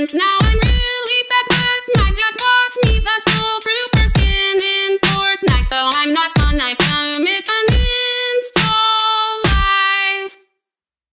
And now I'm really sad that my dad bought me the Skull Trooper skin in Fortnite, so I'm not fun, I